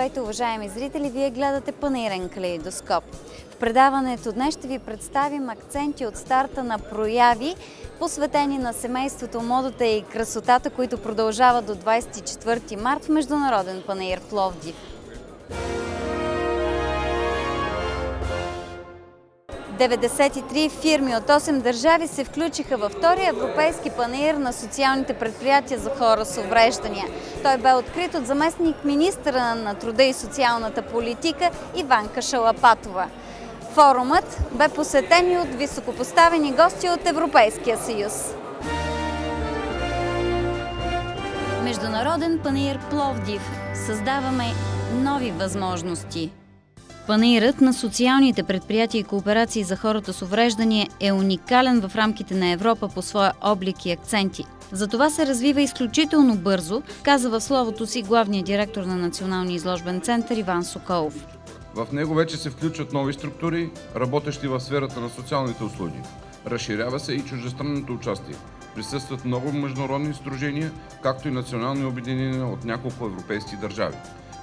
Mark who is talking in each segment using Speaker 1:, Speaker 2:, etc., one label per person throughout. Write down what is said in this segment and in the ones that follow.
Speaker 1: Здравейте, уважаеми зрители! Вие гледате панирен калейдоскоп. В предаването днес ще ви представим акценти от старта на прояви, посветени на семейството, модата и красотата, които продължават до 24 март в Международен панаир Пловдив. 93 фирми от 8 държави се включиха във втория европейски панир на социалните предприятия за хора с увреждания. Той бе открит от заместник министра на труда и социалната политика Иванка Шалапатова. Форумът бе посетен и от високопоставени гости от Европейския съюз. Международен панир Пловдив. Създаваме нови възможности. Панирът на социалните предприятия и кооперации за хората с увреждания е уникален в рамките на Европа по своя облик и акценти. Затова се развива изключително бързо, каза в словото си главният директор на Националния изложбен център Иван Соколов.
Speaker 2: В него вече се включват нови структури, работещи в сферата на социалните услуги. Разширява се и чуждестранното участие. Присъстват много международни сдружения, както и национални обединения от няколко европейски държави.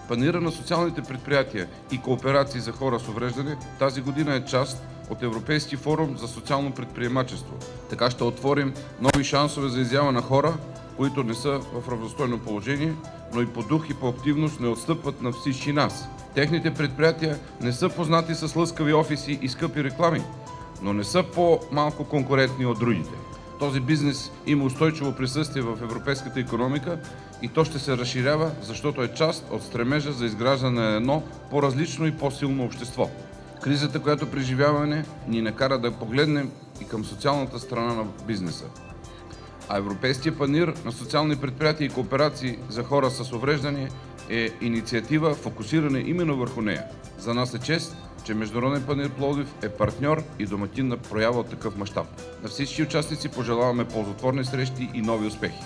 Speaker 2: Панира на социалните предприятия и кооперации за хора с увреждане тази година е част от Европейски форум за социално предприемачество. Така ще отворим нови шансове за изява на хора, които не са в равностойно положение, но и по дух и по активност не отстъпват на всички нас. Техните предприятия не са познати с лъскави офиси и скъпи реклами, но не са по-малко конкурентни от другите. Този бизнес има устойчиво присъствие в европейската економика и то ще се разширява, защото е част от стремежа за изграждане на едно по-различно и по-силно общество. Кризата, която преживяваме, ни накара да погледнем и към социалната страна на бизнеса. А Европейския панир на социални предприятия и кооперации за хора с увреждане е инициатива, фокусирана именно върху нея. За нас е чест че Международен панир Пловдив е партньор и домакин на проява от такъв мащаб. На всички участници пожелаваме ползотворни срещи и нови успехи.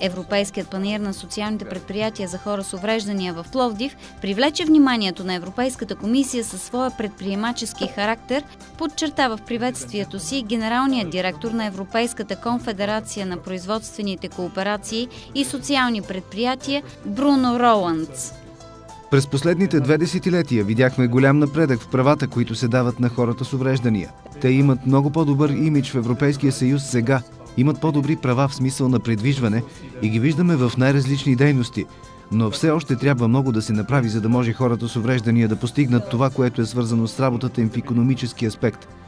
Speaker 1: Европейският панир на социалните предприятия за хора с увреждания в Пловдив привлече вниманието на Европейската комисия със своя предприемачески характер, подчертава в приветствието си генералният директор на Европейската конфедерация на производствените кооперации и социални предприятия Бруно Роландс.
Speaker 3: През последните две десетилетия видяхме голям напредък в правата, които се дават на хората с увреждания. Те имат много по-добър имидж в Европейския съюз сега, имат по-добри права в смисъл на предвижване и ги виждаме в най-различни дейности. Но все още трябва много да се направи, за да може хората с увреждания да постигнат това, което е свързано с работата им в економически аспект –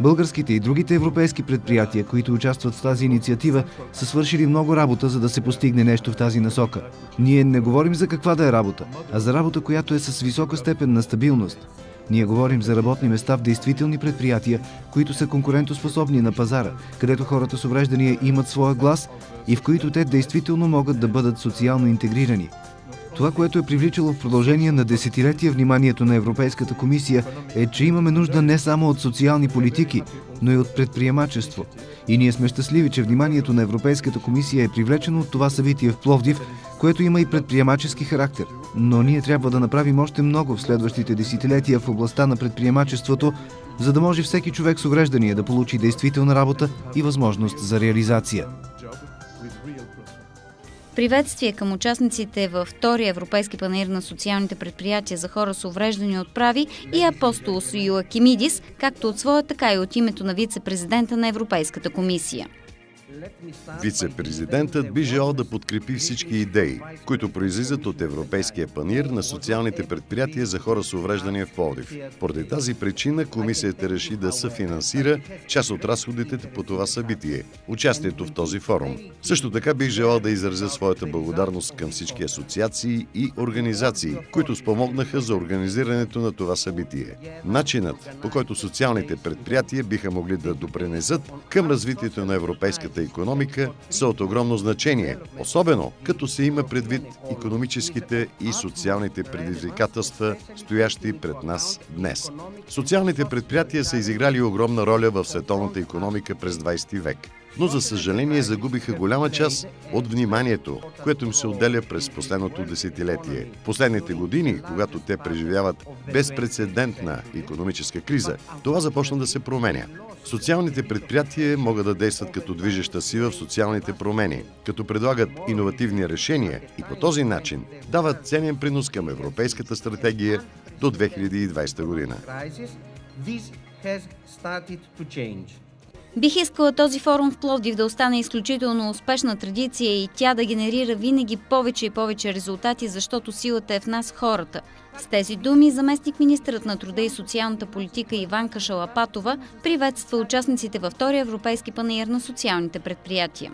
Speaker 3: Българските и другите европейски предприятия, които участват в тази инициатива, са свършили много работа, за да се постигне нещо в тази насока. Ние не говорим за каква да е работа, а за работа, която е с висока степен на стабилност. Ние говорим за работни места в действителни предприятия, които са конкурентоспособни на пазара, където хората с увреждания имат своя глас и в които те действително могат да бъдат социално интегрирани – това, което е привличало в продължение на десетилетия вниманието на Европейската комисия е, че имаме нужда не само от социални политики, но и от предприемачество. И ние сме щастливи, че вниманието на Европейската комисия е привлечено от това събитие в Пловдив, което има и предприемачески характер. Но ние трябва да направим още много в следващите десетилетия в областта на предприемачеството, за да може всеки човек с увреждания да получи действителна работа и възможност за реализация.
Speaker 1: Приветствие към участниците във втория Европейски панер на социалните предприятия за хора с увреждани отправи и апостол Кимидис, както от своя, така и от името на вице-президента на Европейската комисия.
Speaker 4: Вице-президентът би желал да подкрепи всички идеи, които произлизат от Европейския панир на социалните предприятия за хора с увреждания в Пловдив. Поради тази причина комисията реши да съфинансира част от разходите по това събитие – участието в този форум. Също така бих желал да изразя своята благодарност към всички асоциации и организации, които спомогнаха за организирането на това събитие. Начинът, по който социалните предприятия биха могли да допренесат към развитието на европейската економика са от огромно значение, особено като се има предвид економическите и социалните предизвикателства, стоящи пред нас днес. Социалните предприятия са изиграли огромна роля в световната економика през 20 век. Но за съжаление загубиха голяма част от вниманието, което им се отделя през последното десетилетие. Последните години, когато те преживяват безпредседентна економическа криза, това започна да се променя. Социалните предприятия могат да действат като движеща сила в социалните промени, като предлагат иновативни решения и по този начин дават ценен принос към Европейската стратегия до 2020 година.
Speaker 1: Бих искала този форум в Пловдив да остане изключително успешна традиция и тя да генерира винаги повече и повече резултати, защото силата е в нас хората. С тези думи заместник министърът на труда и социалната политика Иванка Шалапатова приветства участниците във втория европейски панаир на социалните предприятия.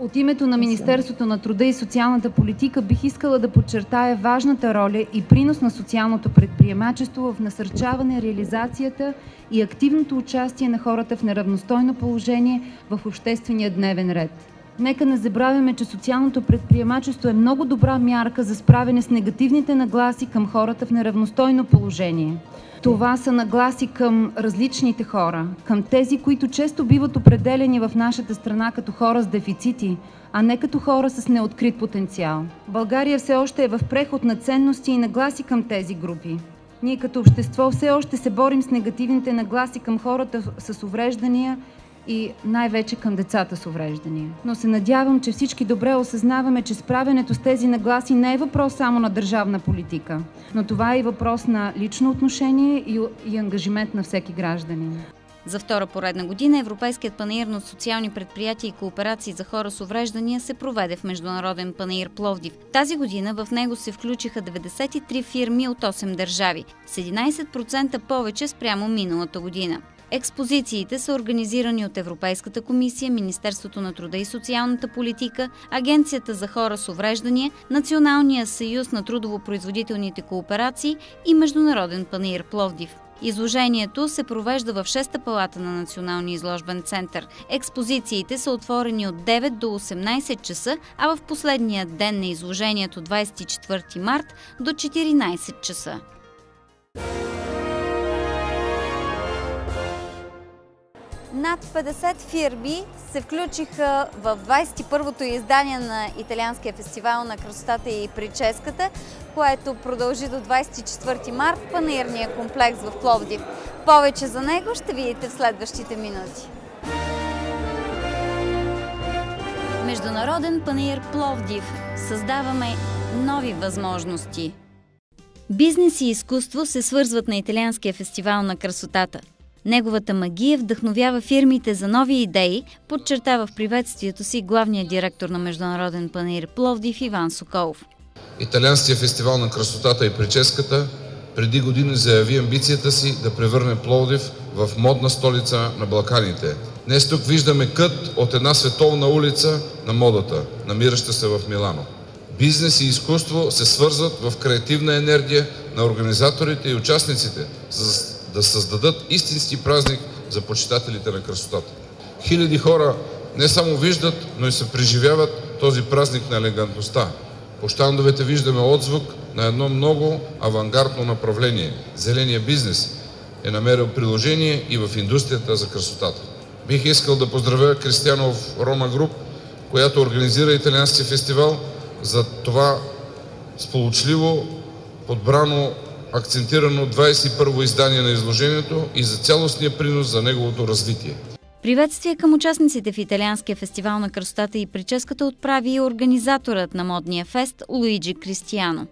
Speaker 5: От името на Министерството на труда и социалната политика бих искала да подчертая важната роля и принос на социалното предприемачество в насърчаване реализацията и активното участие на хората в неравностойно положение в обществения дневен ред. Нека не забравяме, че социалното предприемачество е много добра мярка за справяне с негативните нагласи към хората в неравностойно положение. Това са нагласи към различните хора, към тези, които често биват определени в нашата страна като хора с дефицити, а не като хора с неоткрит потенциал. България все още е в преход на ценности и нагласи към тези групи. Ние като общество все още се борим с негативните нагласи към хората с увреждания и най-вече към децата с увреждания. Но се надявам, че всички добре осъзнаваме, че справянето с тези нагласи не е въпрос само на държавна политика, но това е и въпрос на лично отношение и, и ангажимент на всеки гражданин.
Speaker 1: За втора поредна година Европейският панаир на социални предприятия и кооперации за хора с увреждания се проведе в Международен панаир Пловдив. Тази година в него се включиха 93 фирми от 8 държави, с 11% повече спрямо миналата година. Експозициите са организирани от Европейската комисия, Министерството на труда и социалната политика, Агенцията за хора с увреждания, Националния съюз на трудово-производителните кооперации и Международен панаир Пловдив. Изложението се провежда в 6-та палата на Националния изложбен център. Експозициите са отворени от 9 до 18 часа, а в последния ден на изложението 24 март до 14 часа. Над 50 фирми се включиха в 21-то издание на Италианския фестивал на красотата и прическата, което продължи до 24 март в панирния комплекс в Пловдив. Повече за него ще видите в следващите минути. Международен панир Пловдив. Създаваме нови възможности. Бизнес и изкуство се свързват на Италианския фестивал на красотата – Неговата магия вдъхновява фирмите за нови идеи, подчертава в приветствието си главният директор на Международен панир Пловдив Иван Соколов.
Speaker 2: Италианския фестивал на красотата и прическата преди години заяви амбицията си да превърне Пловдив в модна столица на Балканите. Днес тук виждаме кът от една световна улица на модата, намираща се в Милано. Бизнес и изкуство се свързват в креативна енергия на организаторите и участниците, за да създадат истински празник за почитателите на красотата. Хиляди хора не само виждат, но и се преживяват този празник на елегантността. По щандовете виждаме отзвук на едно много авангардно направление. Зеления бизнес е намерил приложение и в индустрията за красотата. Бих искал да поздравя Кристианов Рома Груп, която организира италиански фестивал за това сполучливо подбрано акцентирано 21-во издание на изложението и за цялостния принос за неговото развитие.
Speaker 1: Приветствие към участниците в Италианския фестивал на красотата и прическата отправи и организаторът на модния фест Луиджи Кристияно.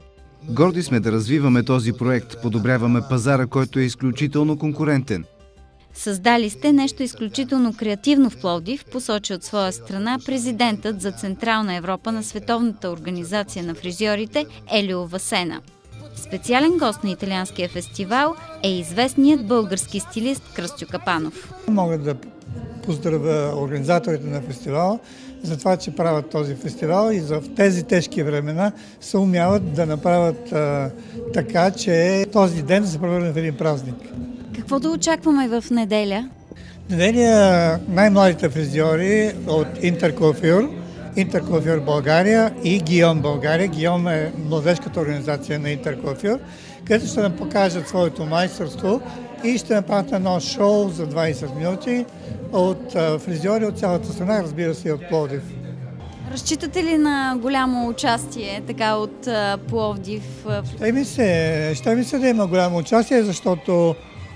Speaker 3: Горди сме да развиваме този проект, подобряваме пазара, който е изключително конкурентен.
Speaker 1: Създали сте нещо изключително креативно в Пловдив, посочи от своя страна президентът за Централна Европа на Световната организация на фризьорите Елио Васена – Специален гост на италианския фестивал е известният български стилист Кръстю Капанов.
Speaker 6: Мога да поздравя организаторите на фестивала за това, че правят този фестивал и за тези тежки времена се умяват да направят а, така, че този ден да се превърне в един празник.
Speaker 1: Какво да очакваме в неделя?
Speaker 6: Неделя най-младите фризьори от Интеркофюр Интерклафюр България и Гион България. Гион е младежката организация на Интерклафюр, където ще нам покажат своето майсторство и ще направят едно шоу за 20 минути от фризьори от цялата страна, разбира се и от Пловдив.
Speaker 1: Разчитате ли на голямо участие така от Пловдив?
Speaker 6: Ще ми се, ще ми се да има голямо участие, защото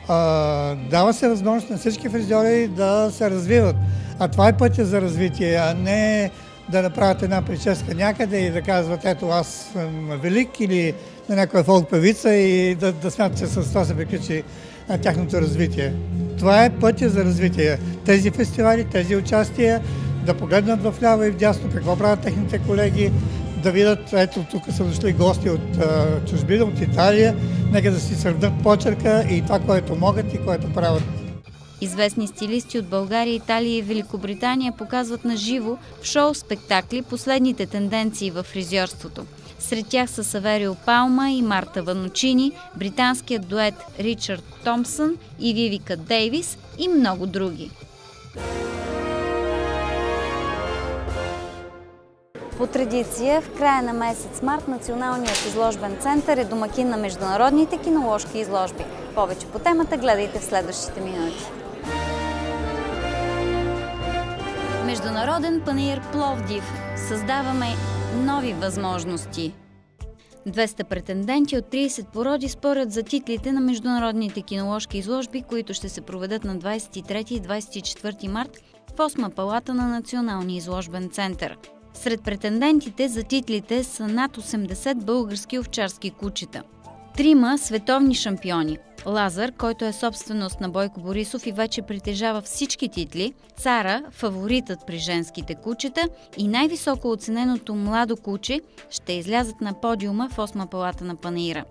Speaker 6: а, дава се възможност на всички фризьори да се развиват. А това е пътя за развитие, а не да направят една прическа някъде и да казват, ето аз съм велик или на някоя фолк певица и да, да смятат, че с това се приключи на тяхното развитие. Това е пътя за развитие. Тези фестивали, тези участия, да погледнат в ляво и в дясно какво правят техните колеги, да видят, ето тук са дошли гости от чужбина, от Италия, нека да си сърдат почерка и това, което могат и което правят.
Speaker 1: Известни стилисти от България, Италия и Великобритания показват на живо в шоу-спектакли последните тенденции в фризьорството. Сред тях са Саверио Палма и Марта Ванучини, британският дует Ричард Томпсън и Вивика Дейвис и много други. По традиция, в края на месец март Националният изложбен център е домакин на международните киноложки изложби. Повече по темата гледайте в следващите минути. Международен панир Пловдив. Създаваме нови възможности. 200 претенденти от 30 породи спорят за титлите на международните киноложки изложби, които ще се проведат на 23 и 24 март в 8 палата на Националния изложбен център. Сред претендентите за титлите са над 80 български овчарски кучета. Трима световни шампиони – Лазар, който е собственост на Бойко Борисов и вече притежава всички титли, Цара, фаворитът при женските кучета и най-високо оцененото младо куче ще излязат на подиума в 8 палата на Панаира.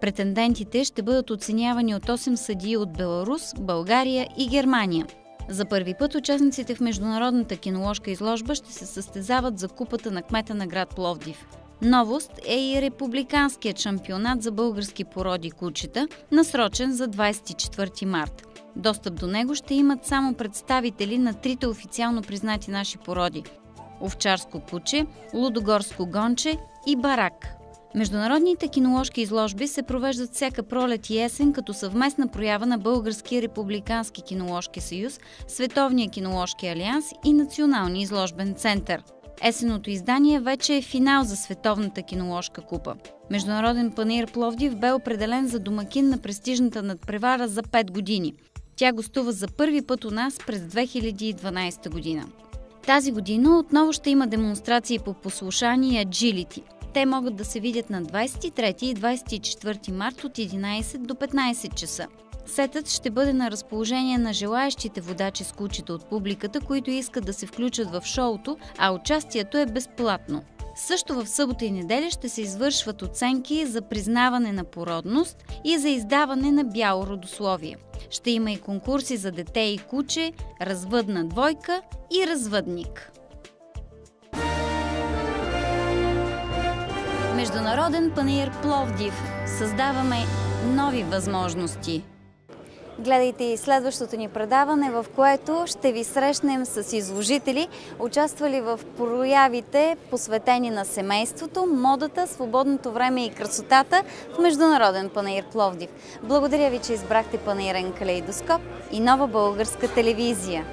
Speaker 1: Претендентите ще бъдат оценявани от 8 съдии от Беларус, България и Германия. За първи път участниците в Международната киноложка изложба ще се състезават за купата на кмета на град Пловдив. Новост е и републиканският шампионат за български породи кучета, насрочен за 24 март. Достъп до него ще имат само представители на трите официално признати наши породи – овчарско куче, лудогорско гонче и барак. Международните киноложки изложби се провеждат всяка пролет и есен като съвместна проява на Българския републикански киноложки съюз, Световния киноложки алианс и Националния изложбен център – Есеното издание вече е финал за Световната киноложка купа. Международен панир Пловдив бе определен за домакин на престижната надпревара за 5 години. Тя гостува за първи път у нас през 2012 година. Тази година отново ще има демонстрации по послушание и agility. Те могат да се видят на 23 и 24 март от 11 до 15 часа. Сетът ще бъде на разположение на желаящите водачи с кучета от публиката, които искат да се включат в шоуто, а участието е безплатно. Също в събота и неделя ще се извършват оценки за признаване на породност и за издаване на бяло родословие. Ще има и конкурси за дете и куче, развъдна двойка и развъдник. Международен панир Пловдив. Създаваме нови възможности. Гледайте и следващото ни предаване, в което ще ви срещнем с изложители, участвали в проявите, посветени на семейството, модата, свободното време и красотата в Международен панаир Пловдив. Благодаря ви, че избрахте панаирен калейдоскоп и нова българска телевизия.